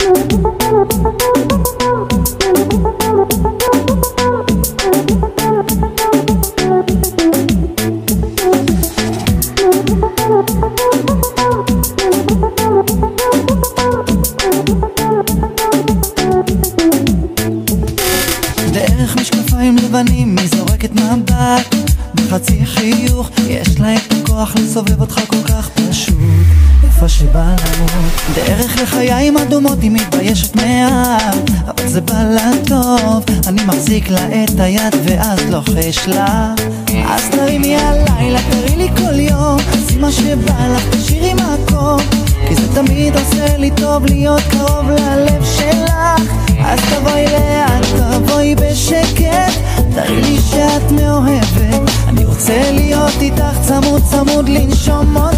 דרך משקפיים לבנים היא זורקת מבט. בחצי חיוך יש לה את הכוח לסובב אותך כל כך פשוט איפה שבא למות דרך לחיים אדומות היא מתביישת מעט אבל זה בא לה טוב. אני מחזיק לה את היד ואז לוחש לה. אז תרימי הלילה, תראי לי כל יום. עשי מה שבא לך, תשאירי מקום. כי זה תמיד עושה לי טוב להיות קרוב ללב שלך. אז תבואי לאט, תבואי בשקט. תראי לי שאת מאוהבת. אני רוצה להיות איתך צמוד צמוד לנשום. אותך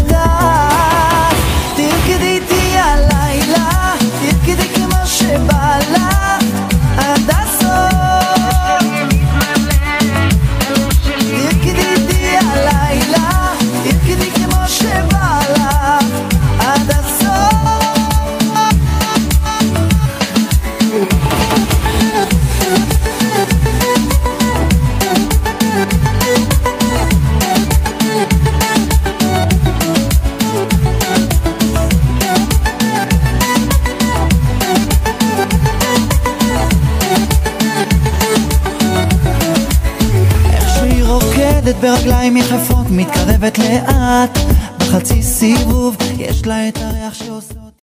רוקדת ברגליים יחפות מתקרבת לאט בחצי סיבוב יש לה את הריח שעושה